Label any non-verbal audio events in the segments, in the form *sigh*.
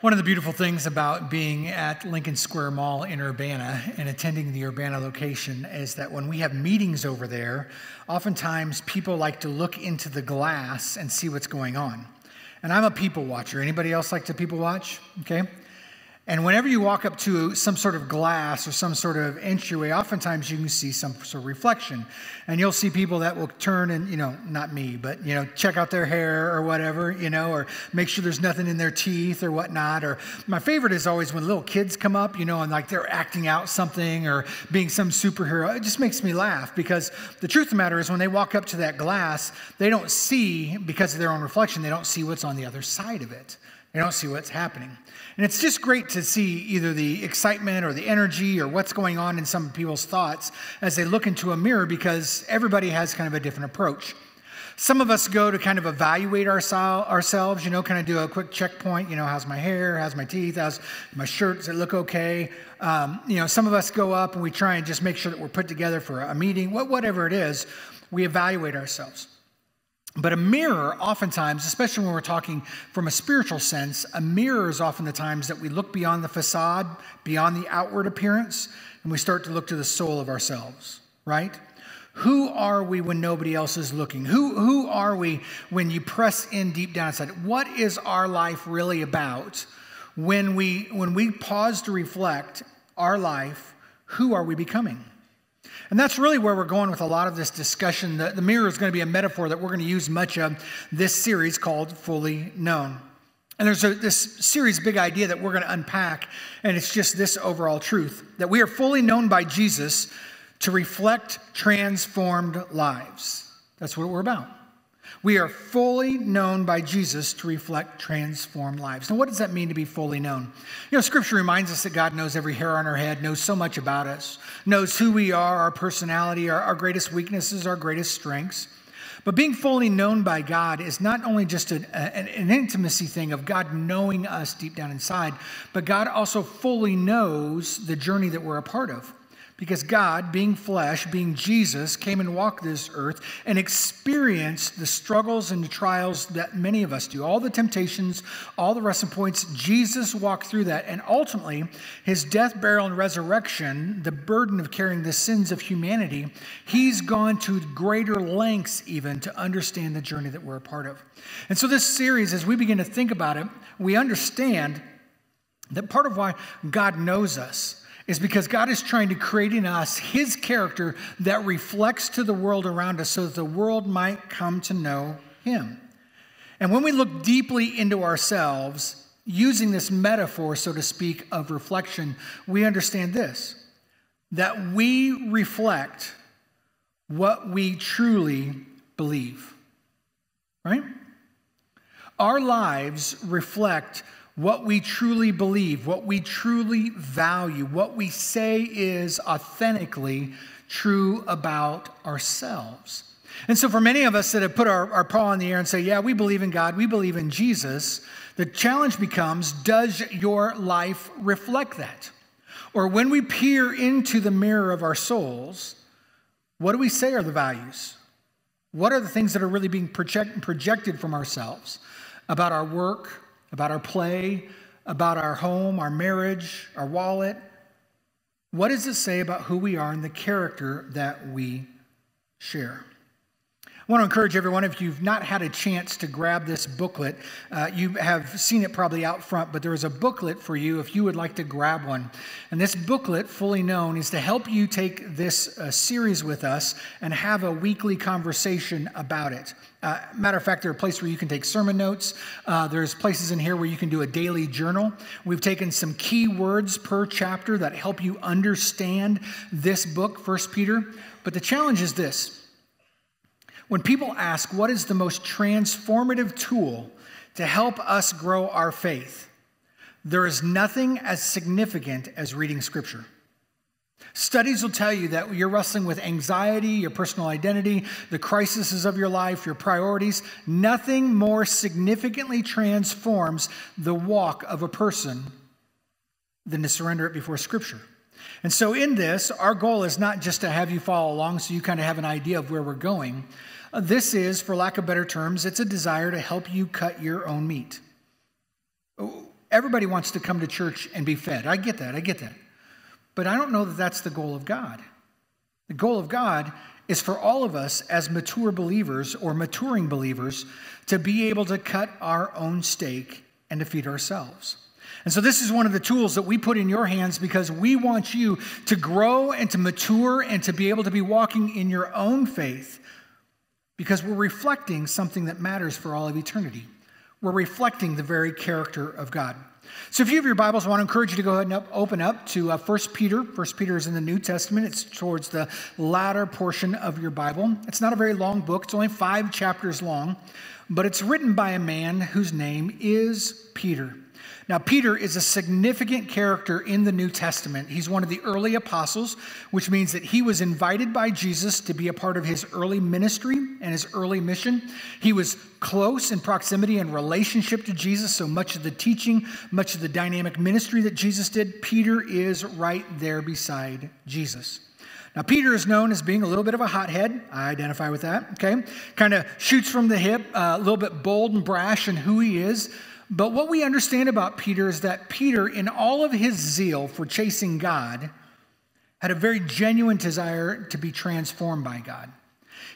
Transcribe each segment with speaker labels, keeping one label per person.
Speaker 1: One of the beautiful things about being at Lincoln Square Mall in Urbana and attending the Urbana location is that when we have meetings over there, oftentimes people like to look into the glass and see what's going on. And I'm a people watcher. Anybody else like to people watch? Okay. And whenever you walk up to some sort of glass or some sort of entryway, oftentimes you can see some sort of reflection. And you'll see people that will turn and, you know, not me, but, you know, check out their hair or whatever, you know, or make sure there's nothing in their teeth or whatnot. Or my favorite is always when little kids come up, you know, and like they're acting out something or being some superhero. It just makes me laugh because the truth of the matter is when they walk up to that glass, they don't see, because of their own reflection, they don't see what's on the other side of it. They don't see what's happening. And it's just great to see either the excitement or the energy or what's going on in some people's thoughts as they look into a mirror because everybody has kind of a different approach. Some of us go to kind of evaluate ourselves, you know, kind of do a quick checkpoint, you know, how's my hair, how's my teeth, how's my shirt, does it look okay? Um, you know, some of us go up and we try and just make sure that we're put together for a meeting, whatever it is, we evaluate ourselves. But a mirror, oftentimes, especially when we're talking from a spiritual sense, a mirror is often the times that we look beyond the facade, beyond the outward appearance, and we start to look to the soul of ourselves, right? Who are we when nobody else is looking? Who, who are we when you press in deep down inside? What is our life really about when we, when we pause to reflect our life? Who are we becoming? And that's really where we're going with a lot of this discussion. The, the mirror is going to be a metaphor that we're going to use much of this series called Fully Known. And there's a, this series big idea that we're going to unpack, and it's just this overall truth that we are fully known by Jesus to reflect transformed lives. That's what we're about. We are fully known by Jesus to reflect transformed lives. Now, what does that mean to be fully known? You know, Scripture reminds us that God knows every hair on our head, knows so much about us, knows who we are, our personality, our, our greatest weaknesses, our greatest strengths. But being fully known by God is not only just an, an, an intimacy thing of God knowing us deep down inside, but God also fully knows the journey that we're a part of. Because God, being flesh, being Jesus, came and walked this earth and experienced the struggles and the trials that many of us do. All the temptations, all the wrestling points, Jesus walked through that. And ultimately, his death, burial, and resurrection, the burden of carrying the sins of humanity, he's gone to greater lengths even to understand the journey that we're a part of. And so, this series, as we begin to think about it, we understand that part of why God knows us is because God is trying to create in us His character that reflects to the world around us so that the world might come to know Him. And when we look deeply into ourselves, using this metaphor, so to speak, of reflection, we understand this that we reflect what we truly believe. Right? Our lives reflect what we truly believe, what we truly value, what we say is authentically true about ourselves. And so, for many of us that have put our, our paw in the air and say, Yeah, we believe in God, we believe in Jesus, the challenge becomes Does your life reflect that? Or when we peer into the mirror of our souls, what do we say are the values? What are the things that are really being project, projected from ourselves about our work, about our play, about our home, our marriage, our wallet. What does it say about who we are and the character that we share? I want to encourage everyone, if you've not had a chance to grab this booklet, uh, you have seen it probably out front, but there is a booklet for you if you would like to grab one. And this booklet, fully known, is to help you take this uh, series with us and have a weekly conversation about it. Uh, matter of fact, there are places where you can take sermon notes. Uh, there's places in here where you can do a daily journal. We've taken some key words per chapter that help you understand this book, First Peter. But the challenge is this when people ask, what is the most transformative tool to help us grow our faith? There is nothing as significant as reading scripture. Studies will tell you that you're wrestling with anxiety, your personal identity, the crises of your life, your priorities. Nothing more significantly transforms the walk of a person than to surrender it before Scripture. And so, in this, our goal is not just to have you follow along so you kind of have an idea of where we're going, this is, for lack of better terms, it's a desire to help you cut your own meat. Everybody wants to come to church and be fed. I get that. I get that. But I don't know that that's the goal of God. The goal of God is for all of us as mature believers or maturing believers to be able to cut our own steak and to feed ourselves. And so, this is one of the tools that we put in your hands because we want you to grow and to mature and to be able to be walking in your own faith because we're reflecting something that matters for all of eternity. We're reflecting the very character of God. So, if you have your Bibles, I want to encourage you to go ahead and open up to uh, 1 Peter. 1 Peter is in the New Testament, it's towards the latter portion of your Bible. It's not a very long book, it's only five chapters long, but it's written by a man whose name is Peter. Now, Peter is a significant character in the New Testament. He's one of the early apostles, which means that he was invited by Jesus to be a part of his early ministry and his early mission. He was close in proximity and relationship to Jesus, so much of the teaching, much of the dynamic ministry that Jesus did, Peter is right there beside Jesus. Now, Peter is known as being a little bit of a hothead. I identify with that, okay? Kind of shoots from the hip, uh, a little bit bold and brash in who he is. But what we understand about Peter is that Peter, in all of his zeal for chasing God, had a very genuine desire to be transformed by God.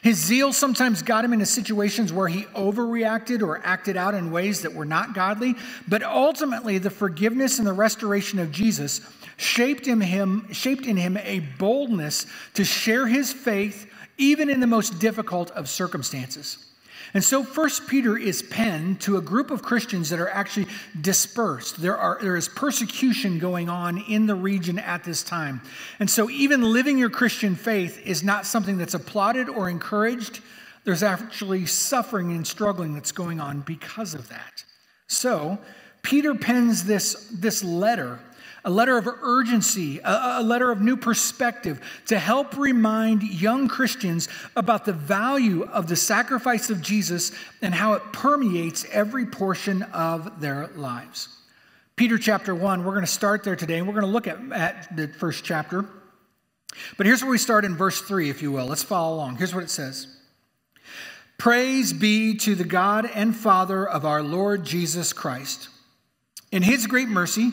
Speaker 1: His zeal sometimes got him into situations where he overreacted or acted out in ways that were not godly, but ultimately the forgiveness and the restoration of Jesus shaped in him, shaped in him a boldness to share his faith even in the most difficult of circumstances. And so First Peter is penned to a group of Christians that are actually dispersed. There, are, there is persecution going on in the region at this time. And so even living your Christian faith is not something that's applauded or encouraged. There's actually suffering and struggling that's going on because of that. So Peter pens this, this letter a letter of urgency, a, a, letter of new perspective to help remind young Christians about the value of the sacrifice of Jesus and how it permeates every portion of their lives. Peter chapter 1, we're going to start there today, and we're going to look at, at the first chapter. But here's where we start in verse 3, if you will. Let's follow along. Here's what it says Praise be to the God and Father of our Lord Jesus Christ. In his great mercy,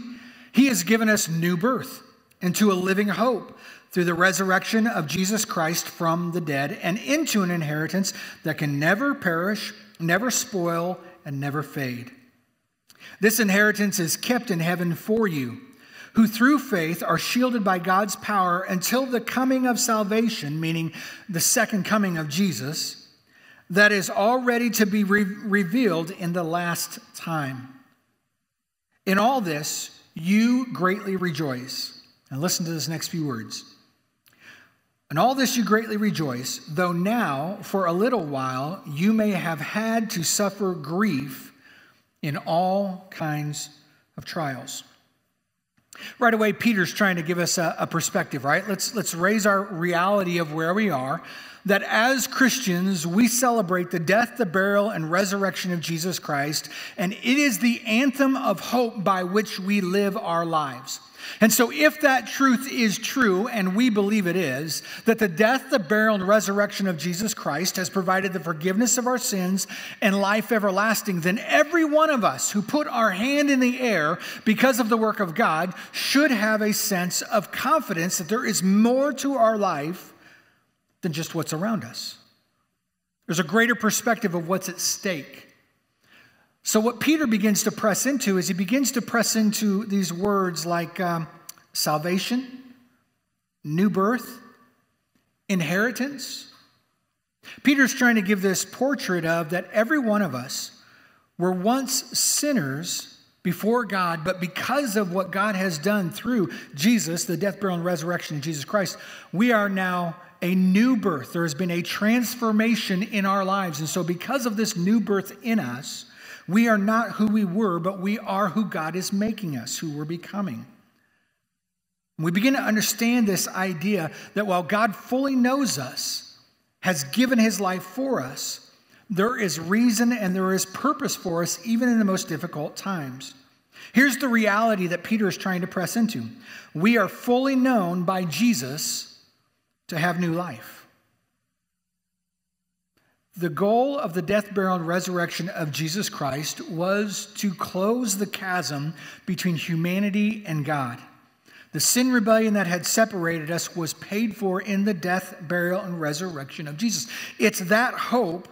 Speaker 1: he has given us new birth into a living hope through the resurrection of Jesus Christ from the dead and into an inheritance that can never perish, never spoil, and never fade. This inheritance is kept in heaven for you, who through faith are shielded by God's power until the coming of salvation, meaning the second coming of Jesus, that is already to be re- revealed in the last time. In all this, you greatly rejoice. And listen to this next few words. And all this you greatly rejoice, though now, for a little while, you may have had to suffer grief in all kinds of trials. Right away, Peter's trying to give us a, a, perspective, right? Let's, let's raise our reality of where we are. That as Christians, we celebrate the death, the burial, and resurrection of Jesus Christ, and it is the anthem of hope by which we live our lives. And so, if that truth is true, and we believe it is, that the death, the burial, and resurrection of Jesus Christ has provided the forgiveness of our sins and life everlasting, then every one of us who put our hand in the air because of the work of God should have a sense of confidence that there is more to our life than just what's around us. There's a greater perspective of what's at stake. So, what Peter begins to press into is he begins to press into these words like um, salvation, new birth, inheritance. Peter's trying to give this portrait of that every one of us were once sinners before God, but because of what God has done through Jesus, the death, burial, and resurrection of Jesus Christ, we are now a new birth. There has been a transformation in our lives. And so, because of this new birth in us, we are not who we were, but we are who God is making us, who we're becoming. We begin to understand this idea that while God fully knows us, has given his life for us, there is reason and there is purpose for us, even in the most difficult times. Here's the reality that Peter is trying to press into we are fully known by Jesus to have new life. The goal of the death, burial, and resurrection of Jesus Christ was to close the chasm between humanity and God. The sin rebellion that had separated us was paid for in the death, burial, and resurrection of Jesus. It's that hope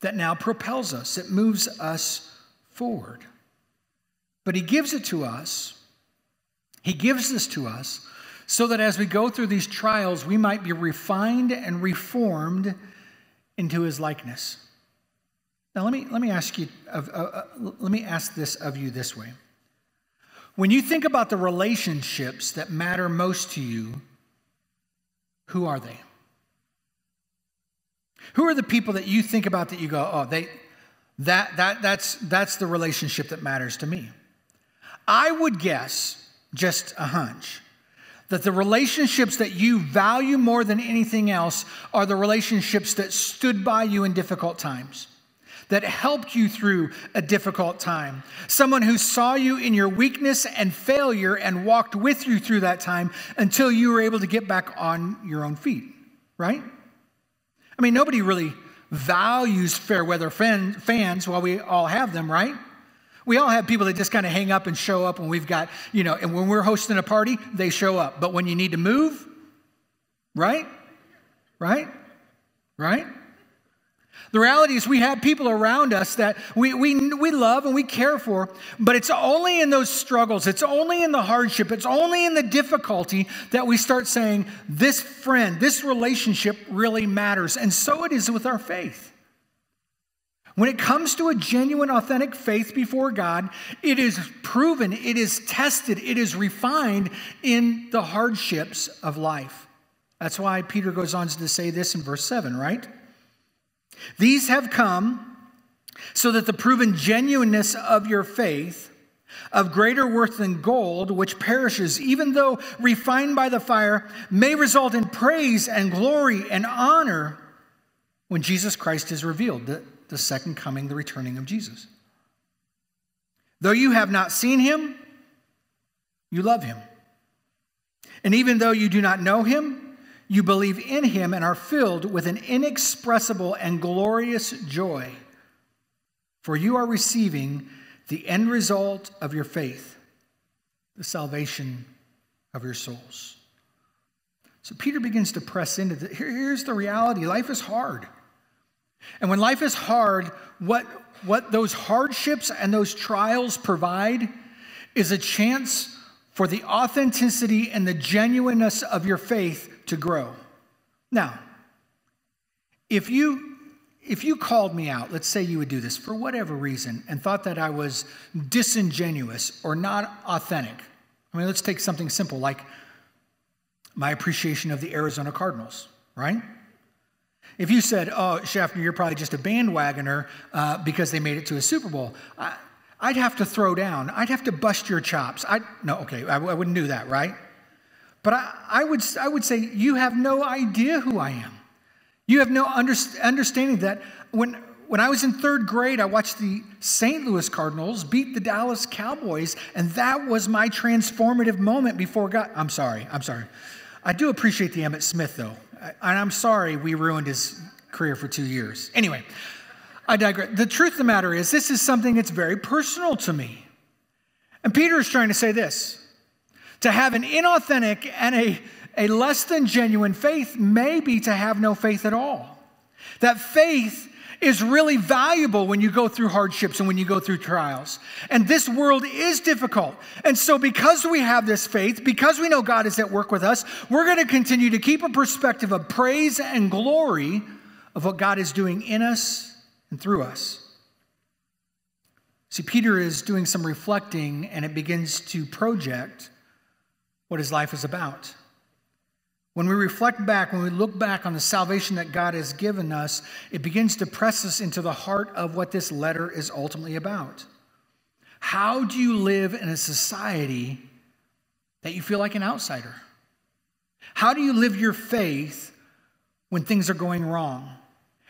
Speaker 1: that now propels us, it moves us forward. But He gives it to us, He gives this to us so that as we go through these trials, we might be refined and reformed into his likeness. Now, let me, let me ask you, uh, uh, let me ask this of you this way. When you think about the relationships that matter most to you, who are they? Who are the people that you think about that you go, oh, they, that, that, that's, that's the relationship that matters to me? I would guess, just a hunch, that the relationships that you value more than anything else are the relationships that stood by you in difficult times, that helped you through a difficult time. Someone who saw you in your weakness and failure and walked with you through that time until you were able to get back on your own feet, right? I mean, nobody really values fair weather fans while we all have them, right? We all have people that just kind of hang up and show up when we've got, you know, and when we're hosting a party, they show up. But when you need to move, right? Right? Right? The reality is, we have people around us that we, we, we love and we care for, but it's only in those struggles, it's only in the hardship, it's only in the difficulty that we start saying, This friend, this relationship really matters. And so it is with our faith. When it comes to a genuine, authentic faith before God, it is proven, it is tested, it is refined in the hardships of life. That's why Peter goes on to say this in verse 7, right? These have come so that the proven genuineness of your faith, of greater worth than gold, which perishes, even though refined by the fire, may result in praise and glory and honor when Jesus Christ is revealed the second coming, the returning of Jesus. Though you have not seen him, you love him. And even though you do not know him, you believe in him and are filled with an inexpressible and glorious joy. For you are receiving the end result of your faith, the salvation of your souls. So Peter begins to press into the, here, here's the reality life is hard. And when life is hard, what, what those hardships and those trials provide is a chance for the authenticity and the genuineness of your faith to grow. Now, if you if you called me out, let's say you would do this for whatever reason and thought that I was disingenuous or not authentic. I mean, let's take something simple like my appreciation of the Arizona Cardinals, right? If you said, oh, Schaffner, you're probably just a bandwagoner uh, because they made it to a Super Bowl, I, would have to throw down. I'd have to bust your chops. I no, okay, I, I, wouldn't do that, right? But I, I, would, I would say, you have no idea who I am. You have no under, understanding that when, when I was in third grade, I watched the St. Louis Cardinals beat the Dallas Cowboys, and that was my transformative moment before God. I'm sorry, I'm sorry. I do appreciate the Emmitt Smith, though and I'm sorry we ruined his career for two years. Anyway, I digress. The truth of the matter is, this is something that's very personal to me. And Peter is trying to say this to have an inauthentic and a, a less than genuine faith may be to have no faith at all. That faith is really valuable when you go through hardships and when you go through trials. And this world is difficult. And so, because we have this faith, because we know God is at work with us, we're going to continue to keep a perspective of praise and glory of what God is doing in us and through us. See, Peter is doing some reflecting and it begins to project what his life is about. When we reflect back, when we look back on the salvation that God has given us, it begins to press us into the heart of what this letter is ultimately about. How do you live in a society that you feel like an outsider? How do you live your faith when things are going wrong?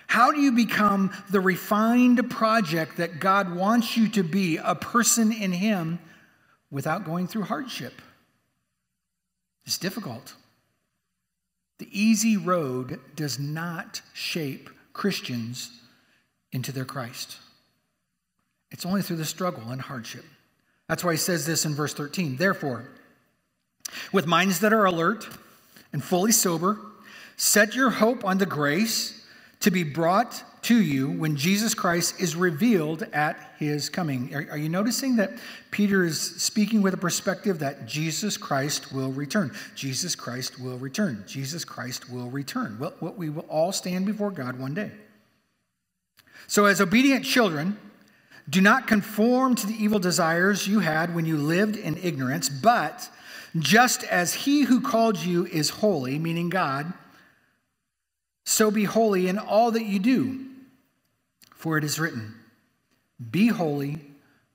Speaker 1: How do you become the refined project that God wants you to be, a person in Him, without going through hardship? It's difficult. The easy road does not shape Christians into their Christ. It's only through the struggle and hardship. That's why he says this in verse 13. Therefore, with minds that are alert and fully sober, set your hope on the grace to be brought to you when Jesus Christ is revealed at his coming. Are, are, you noticing that Peter is speaking with a perspective that Jesus Christ will return? Jesus Christ will return. Jesus Christ will return. Well, what we will all stand before God one day. So, as obedient children, do not conform to the evil desires you had when you lived in ignorance, but just as he who called you is holy, meaning God, so be holy in all that you do. For it is written, Be holy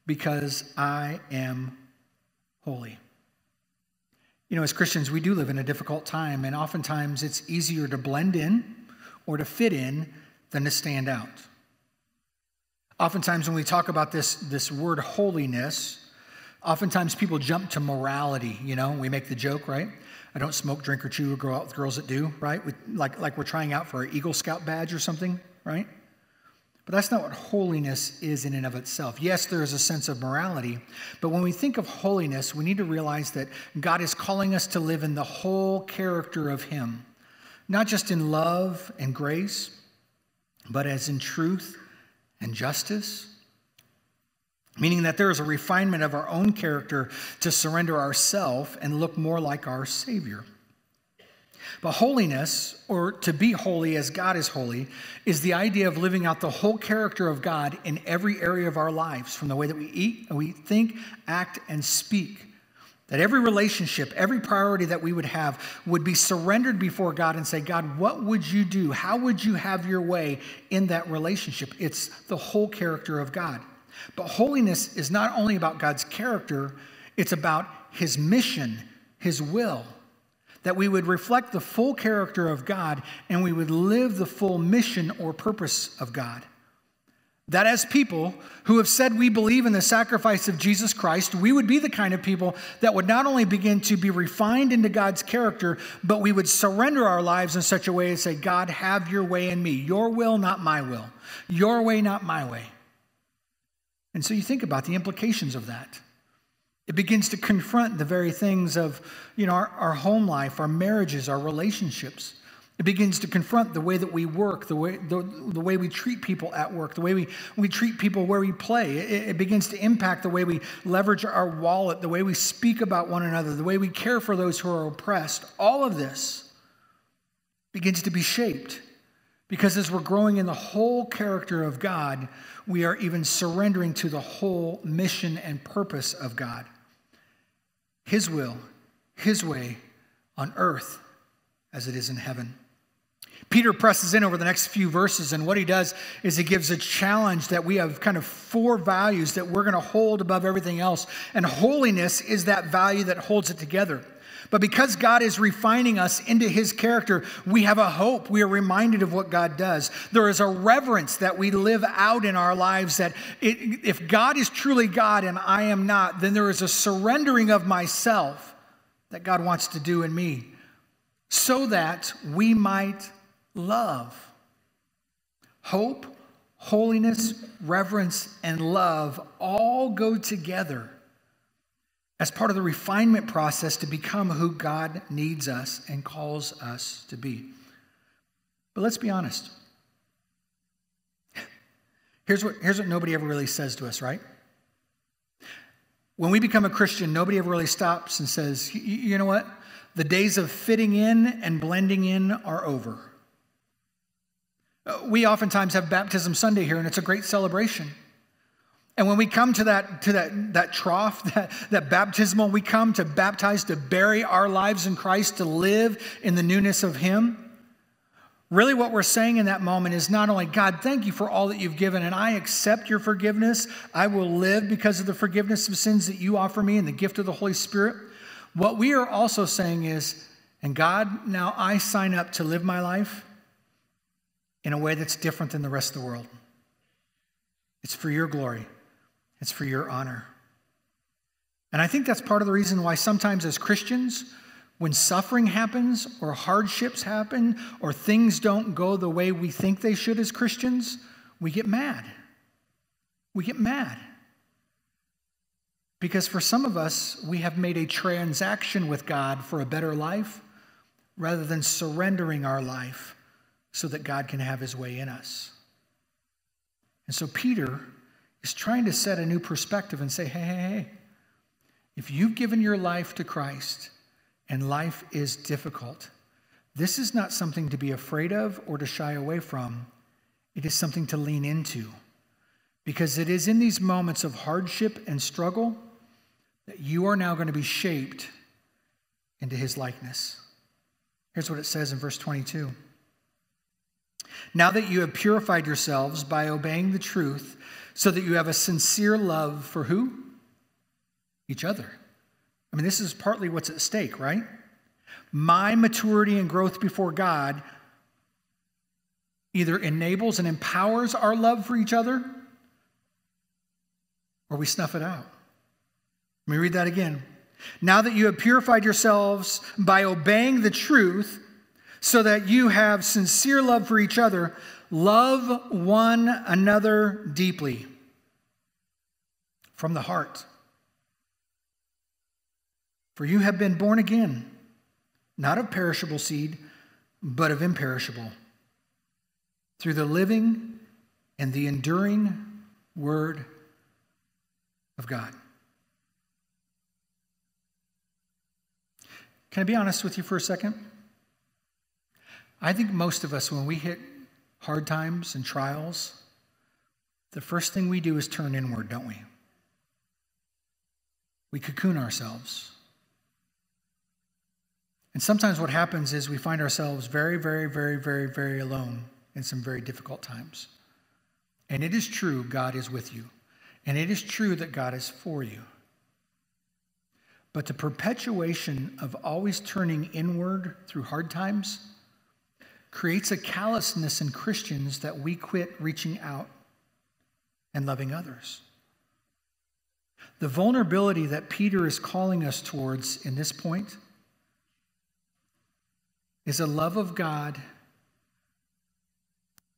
Speaker 1: because I am holy. You know, as Christians, we do live in a difficult time, and oftentimes it's easier to blend in or to fit in than to stand out. Oftentimes, when we talk about this, this word holiness, oftentimes people jump to morality. You know, we make the joke, right? I don't smoke, drink, or chew or go out with girls that do, right? We, like, like we're trying out for an Eagle Scout badge or something, right? But that's not what holiness is in and of itself. Yes, there is a sense of morality, but when we think of holiness, we need to realize that God is calling us to live in the whole character of Him, not just in love and grace, but as in truth and justice, meaning that there is a refinement of our own character to surrender ourself and look more like our Savior. But holiness, or to be holy as God is holy, is the idea of living out the whole character of God in every area of our lives, from the way that we eat, we think, act, and speak. That every relationship, every priority that we would have would be surrendered before God and say, God, what would you do? How would you have your way in that relationship? It's the whole character of God. But holiness is not only about God's character, it's about his mission, his will. That we would reflect the full character of God and we would live the full mission or purpose of God. That as people who have said we believe in the sacrifice of Jesus Christ, we would be the kind of people that would not only begin to be refined into God's character, but we would surrender our lives in such a way as say, God, have your way in me. Your will, not my will. Your way, not my way. And so you think about the implications of that. It begins to confront the very things of, you know, our, our home life, our marriages, our relationships. It begins to confront the way that we work, the way, the, the way we treat people at work, the way we, we treat people where we play. It, it begins to impact the way we leverage our wallet, the way we speak about one another, the way we care for those who are oppressed. All of this begins to be shaped because as we're growing in the whole character of God, we are even surrendering to the whole mission and purpose of God. His will, His way on earth as it is in heaven. Peter presses in over the next few verses, and what he does is he gives a challenge that we have kind of four values that we're going to hold above everything else. And holiness is that value that holds it together. But because God is refining us into his character, we have a hope. We are reminded of what God does. There is a reverence that we live out in our lives that it, if God is truly God and I am not, then there is a surrendering of myself that God wants to do in me so that we might love. Hope, holiness, reverence, and love all go together as part of the refinement process to become who God needs us and calls us to be. But let's be honest. Here's what, here's what nobody ever really says to us, right? When we become a Christian, nobody ever really stops and says, you know what? The days of fitting in and blending in are over. Uh, we oftentimes have Baptism Sunday here, and it's a great celebration. And when we come to that, to that, that trough, *laughs* that, that baptismal, we come to baptize, to bury our lives in Christ, to live in the newness of Him. Really, what we're saying in that moment is not only, God, thank you for all that you've given, and I accept your forgiveness. I will live because of the forgiveness of sins that you offer me and the gift of the Holy Spirit. What we are also saying is, and God, now I sign up to live my life in a way that's different than the rest of the world. It's for your glory. It's for your honor. And I think that's part of the reason why sometimes as Christians, When suffering happens, or hardships happen, or things don't go the way we think they should as Christians, we get mad. We get mad. Because for some of us, we have made a transaction with God for a better life rather than surrendering our life so that God can have his way in us. And so Peter is trying to set a new perspective and say, hey, hey, hey, if you've given your life to Christ and life is difficult, this is not something to be afraid of or to shy away from. It is something to lean into. Because it is in these moments of hardship and struggle that you are now going to be shaped into his likeness. Here's what it says in verse 22 Now that you have purified yourselves by obeying the truth, so that you have a sincere love for who? Each other. I mean, this is partly what's at stake, right? My maturity and growth before God either enables and empowers our love for each other or we snuff it out. Let me read that again. Now that you have purified yourselves by obeying the truth, so that you have sincere love for each other, love one another deeply from the heart. For you have been born again, not of perishable seed, but of imperishable, through the living and the enduring word of God. Can I be honest with you for a second? I think most of us, when we hit hard times and trials, the first thing we do is turn inward, don't we? We cocoon ourselves. And sometimes what happens is we find ourselves very, very, very, very, very alone in some very difficult times. And it is true, God is with you. And it is true that God is for you. But the perpetuation of always turning inward through hard times creates a callousness in Christians that we quit reaching out and loving others. The vulnerability that Peter is calling us towards in this point is a love of God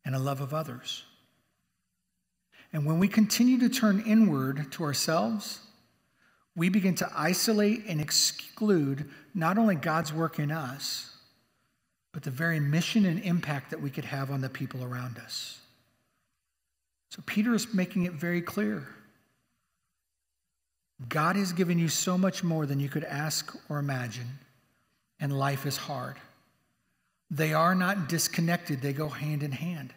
Speaker 1: and a love of others. And when we continue to turn inward to ourselves, we begin to isolate and exclude not only God's work in us, but the very mission and impact that we could have on the people around us. So Peter is making it very clear. God has given you so much more than you could ask or imagine, and life is hard. They are not disconnected, they go hand in hand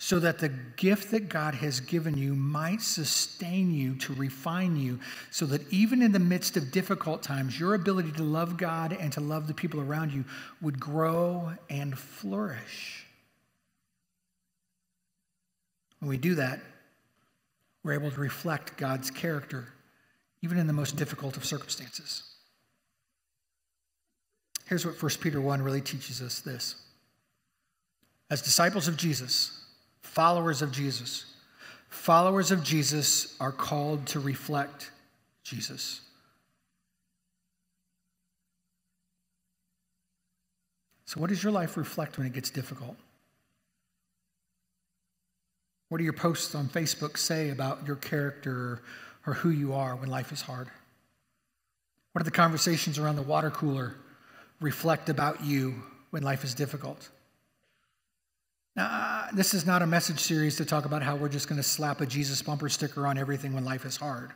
Speaker 1: so that the gift that God has given you might sustain you to refine you, so that even in the midst of difficult times, your ability to love God and to love the people around you would grow and flourish. When we do that, we're able to reflect God's character, even in the most difficult of circumstances. Here's what 1 Peter 1 really teaches us this. As disciples of Jesus, followers of Jesus. Followers of Jesus are called to reflect Jesus. So, what does your life reflect when it gets difficult? What do your posts on Facebook say about your character or who you are when life is hard? What do the conversations around the water cooler reflect about you when life is difficult? Now, this is not a message series to talk about how we're just going to slap a Jesus bumper sticker on everything when life is hard.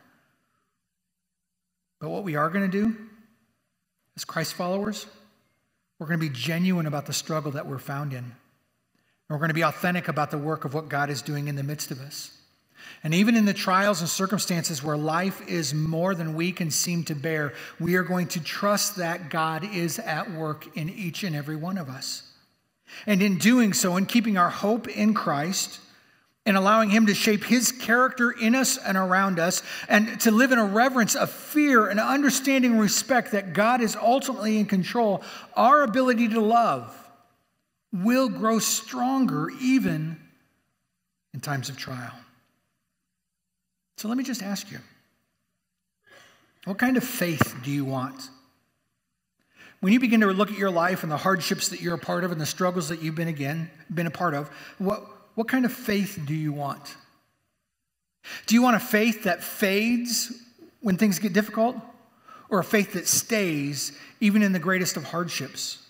Speaker 1: But what we are going to do as Christ followers, we're going to be genuine about the struggle that we're found in. We're going to be authentic about the work of what God is doing in the midst of us. And even in the trials and circumstances where life is more than we can seem to bear, we are going to trust that God is at work in each and every one of us. And in doing so, in keeping our hope in Christ, and allowing Him to shape His character in us and around us, and to live in a reverence of fear and understanding and respect that God is ultimately in control, our ability to love will grow stronger even in times of trial. So let me just ask you what kind of faith do you want? When you begin to look at your life and the hardships that you're a part of and the struggles that you've been again been a part of, what, what kind of faith do you want? Do you want a faith that fades when things get difficult? Or a faith that stays even in the greatest of hardships?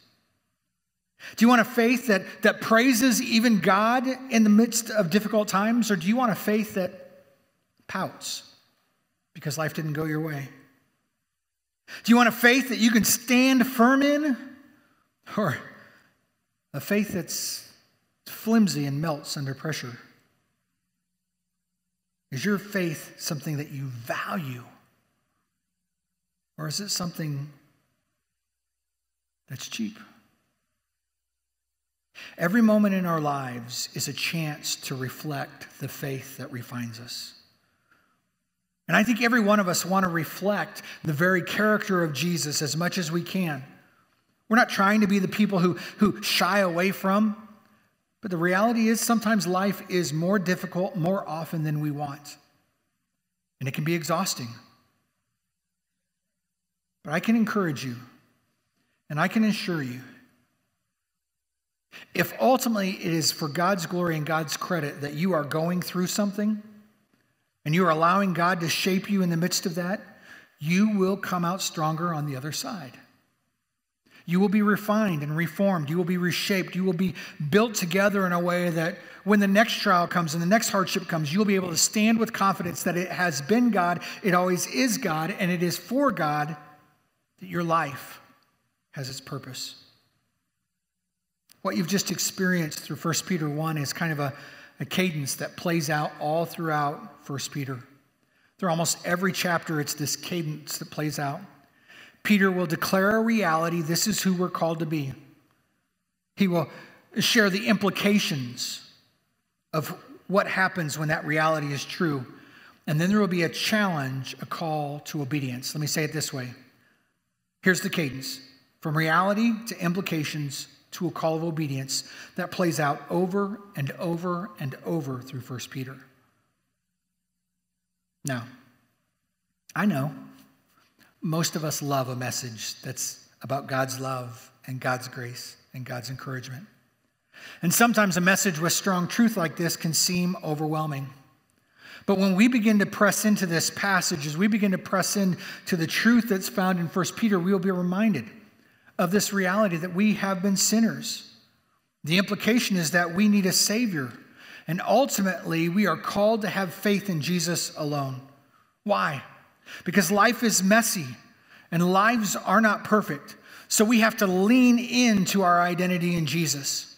Speaker 1: Do you want a faith that, that praises even God in the midst of difficult times? Or do you want a faith that pouts because life didn't go your way? Do you want a faith that you can stand firm in? Or a faith that's flimsy and melts under pressure? Is your faith something that you value? Or is it something that's cheap? Every moment in our lives is a chance to reflect the faith that refines us. And I think every one of us want to reflect the very character of Jesus as much as we can. We're not trying to be the people who, who shy away from, but the reality is sometimes life is more difficult more often than we want. And it can be exhausting. But I can encourage you, and I can assure you if ultimately it is for God's glory and God's credit that you are going through something and you are allowing God to shape you in the midst of that, you will come out stronger on the other side. You will be refined and reformed. You will be reshaped. You will be built together in a way that when the next trial comes and the next hardship comes, you'll be able to stand with confidence that it has been God, it always is God, and it is for God that your life has its purpose. What you've just experienced through 1 Peter 1 is kind of a, a cadence that plays out all throughout 1 Peter. Through almost every chapter, it's this cadence that plays out. Peter will declare a reality this is who we're called to be. He will share the implications of what happens when that reality is true. And then there will be a challenge, a call to obedience. Let me say it this way here's the cadence from reality to implications to a call of obedience that plays out over and over and over through 1 Peter. Now, I know most of us love a message that's about God's love and God's grace and God's encouragement. And sometimes a message with strong truth like this can seem overwhelming. But when we begin to press into this passage, as we begin to press into the truth that's found in 1 Peter, we will be reminded of this reality that we have been sinners. The implication is that we need a Savior, and ultimately we are called to have faith in Jesus alone. Why? Because life is messy and lives are not perfect. So we have to lean into our identity in Jesus.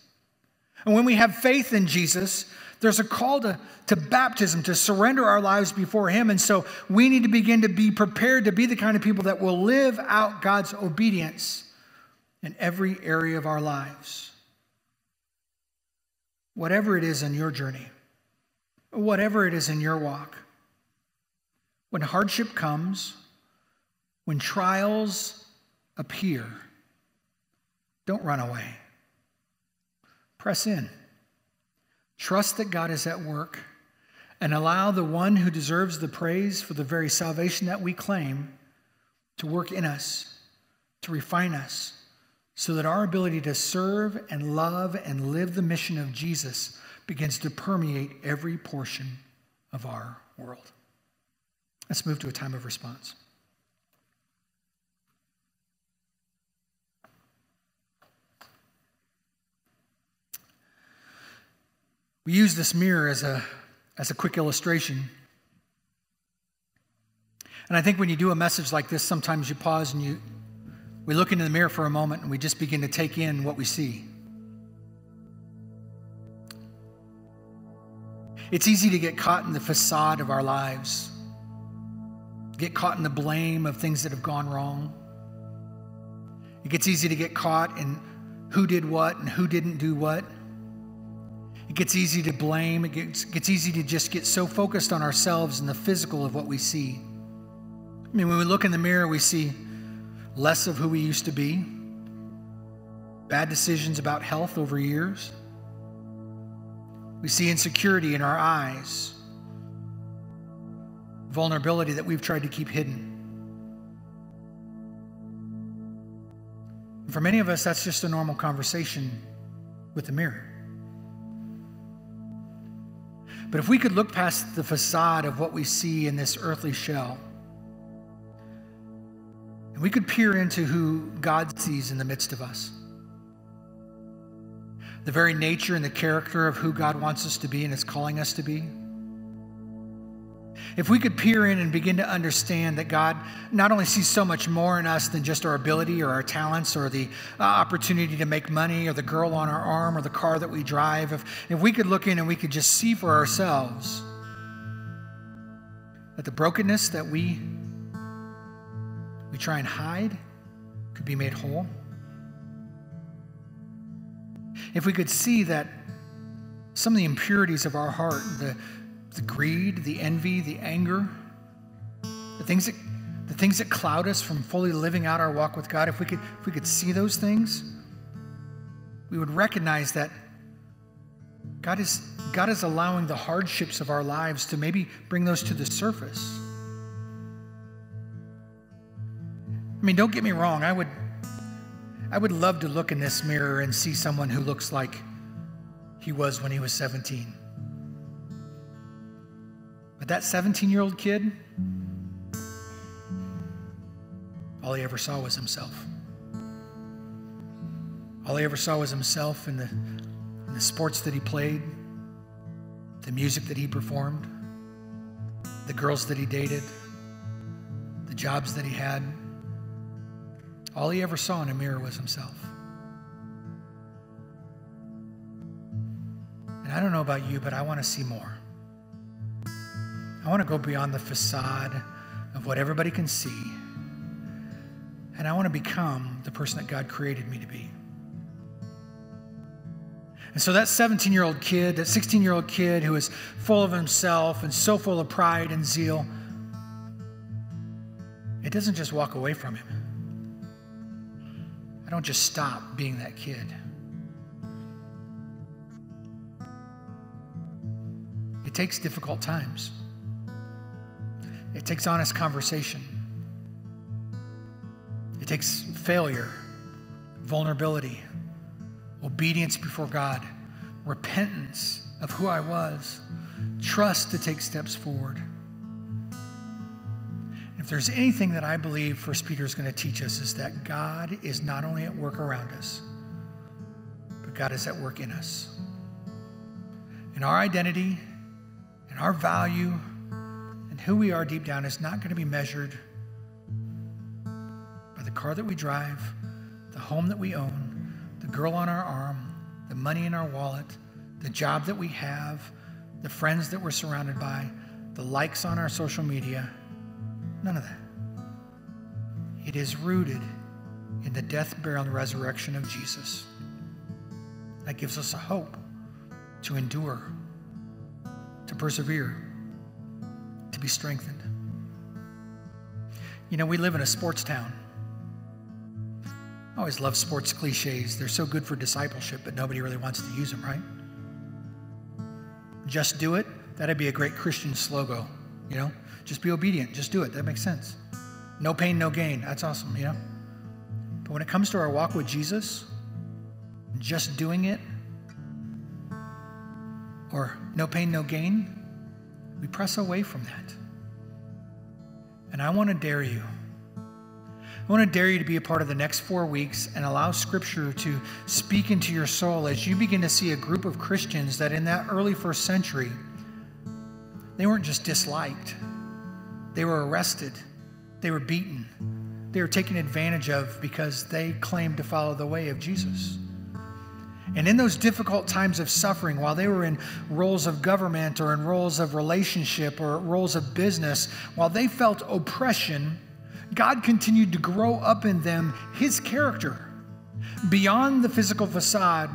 Speaker 1: And when we have faith in Jesus, there's a call to, to baptism, to surrender our lives before Him. And so we need to begin to be prepared to be the kind of people that will live out God's obedience in every area of our lives. Whatever it is in your journey, whatever it is in your walk, when hardship comes, when trials appear, don't run away. Press in. Trust that God is at work and allow the one who deserves the praise for the very salvation that we claim to work in us, to refine us, so that our ability to serve and love and live the mission of Jesus begins to permeate every portion of our world. Let's move to a time of response. We use this mirror as a, as a quick illustration. And I think when you do a message like this, sometimes you pause and you, we look into the mirror for a moment and we just begin to take in what we see. It's easy to get caught in the facade of our lives, get caught in the blame of things that have gone wrong. It gets easy to get caught in who did what and who didn't do what. It gets easy to blame. It gets, gets easy to just get so focused on ourselves and the physical of what we see. I mean, when we look in the mirror, we see less of who we used to be, bad decisions about health over years. We see insecurity in our eyes, vulnerability that we've tried to keep hidden. For many of us, that's just a normal conversation with the mirror. But if we could look past the facade of what we see in this earthly shell, and we could peer into who God sees in the midst of us, the very nature and the character of who God wants us to be and is calling us to be. If we could peer in and begin to understand that God not only sees so much more in us than just our ability or our talents or the uh, opportunity to make money or the girl on our arm or the car that we drive, if, if we could look in and we could just see for ourselves that the brokenness that we, we try and hide could be made whole. If we could see that some of the impurities of our heart, the the greed, the envy, the anger, the things that the things that cloud us from fully living out our walk with God, if we could if we could see those things, we would recognize that God is God is allowing the hardships of our lives to maybe bring those to the surface. I mean, don't get me wrong, I would I would love to look in this mirror and see someone who looks like he was when he was 17. But that 17 year old kid, all he ever saw was himself. All he ever saw was himself in the, in the sports that he played, the music that he performed, the girls that he dated, the jobs that he had. All he ever saw in a mirror was himself. And I don't know about you, but I want to see more. I want to go beyond the facade of what everybody can see. And I want to become the person that God created me to be. And so that 17 year old kid, that 16 year old kid who is full of himself and so full of pride and zeal, it doesn't just walk away from him. I don't just stop being that kid. It takes difficult times. It takes honest conversation. It takes failure, vulnerability, obedience before God, repentance of who I was, trust to take steps forward. If there's anything that I believe First Peter is going to teach us is that God is not only at work around us, but God is at work in us. In our identity, in our value, and who we are deep down is not going to be measured by the car that we drive, the home that we own, the girl on our arm, the money in our wallet, the job that we have, the friends that we're surrounded by, the likes on our social media. None of that. It is rooted in the death, burial, and resurrection of Jesus. That gives us a hope to endure, to persevere, to be strengthened. You know, we live in a sports town. I always love sports cliches. They're so good for discipleship, but nobody really wants to use them, right? Just do it. That'd be a great Christian slogan, you know? Just be obedient. Just do it. That makes sense. No pain, no gain. That's awesome, you know? But when it comes to our walk with Jesus, just doing it, or no pain, no gain, we press away from that. And I want to dare you. I want to dare you to be a part of the next four weeks and allow Scripture to speak into your soul as you begin to see a group of Christians that in that early first century, they weren't just disliked, they were arrested, they were beaten, they were taken advantage of because they claimed to follow the way of Jesus. And in those difficult times of suffering, while they were in roles of government or in roles of relationship or roles of business, while they felt oppression, God continued to grow up in them His character beyond the physical facade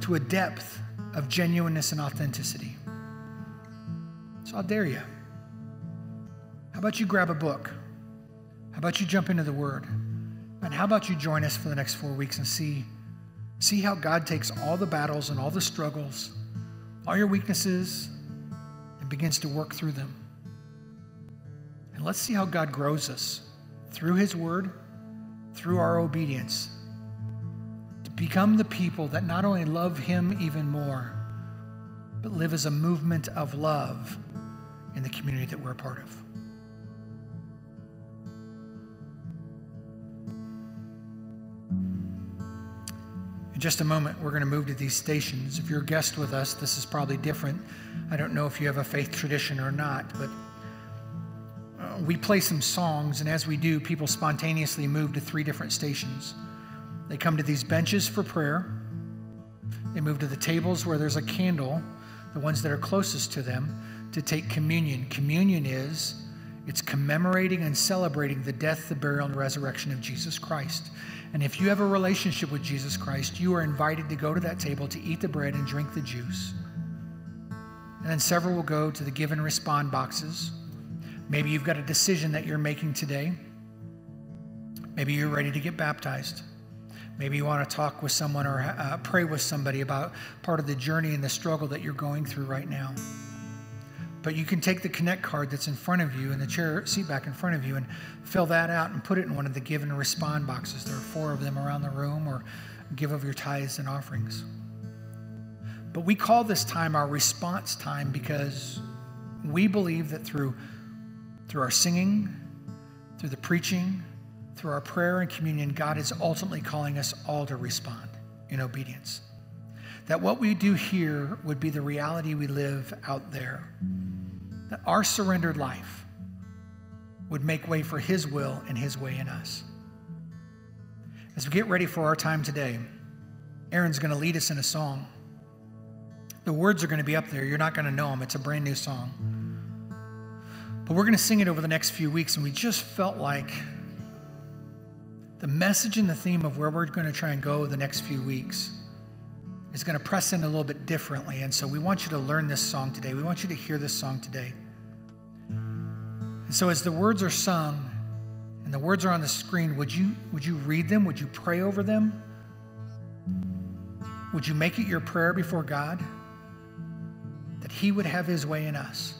Speaker 1: to a depth of genuineness and authenticity. So I'll dare you. How about you grab a book? How about you jump into the Word? And how about you join us for the next four weeks and see? See how God takes all the battles and all the struggles, all your weaknesses, and begins to work through them. And let's see how God grows us through His Word, through our obedience, to become the people that not only love Him even more, but live as a movement of love in the community that we're a part of. In just a moment, we're going to move to these stations. If you're a guest with us, this is probably different. I don't know if you have a faith tradition or not, but uh, we play some songs, and as we do, people spontaneously move to three different stations. They come to these benches for prayer. They move to the tables where there's a candle, the ones that are closest to them, to take communion. Communion is it's commemorating and celebrating the death, the burial, and resurrection of Jesus Christ. And if you have a relationship with Jesus Christ, you are invited to go to that table to eat the bread and drink the juice. And then several will go to the give and respond boxes. Maybe you've got a decision that you're making today. Maybe you're ready to get baptized. Maybe you want to talk with someone or uh, pray with somebody about part of the journey and the struggle that you're going through right now. But you can take the Connect card that's in front of you and the chair seat back in front of you and fill that out and put it in one of the give and respond boxes. There are four of them around the room, or give of your tithes and offerings. But we call this time our response time because we believe that through, through our singing, through the preaching, through our prayer and communion, God is ultimately calling us all to respond in obedience. That what we do here would be the reality we live out there that our surrendered life would make way for His will and His way in us. As we get ready for our time today, Aaron's going to lead us in a song. The words are going to be up there. You're not going to know them. It's a brand new song. But we're going to sing it over the next few weeks, and we just felt like the message and the theme of where we're going to try and go the next few weeks is going to press in a little bit differently. And so we want you to learn this song today. We want you to hear this song today. And so as the words are sung and the words are on the screen, would you would you read them? Would you pray over them? Would you make it your prayer before God that he would have his way in us?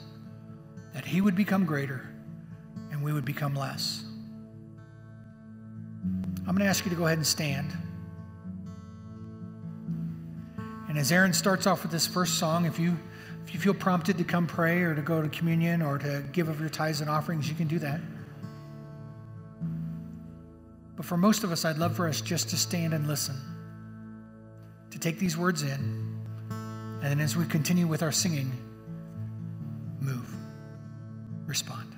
Speaker 1: That he would become greater and we would become less. I'm going to ask you to go ahead and stand. And as Aaron starts off with this first song, if you if you feel prompted to come pray or to go to communion or to give of your tithes and offerings, you can do that. But for most of us, I'd love for us just to stand and listen, to take these words in, and then as we continue with our singing, move, respond.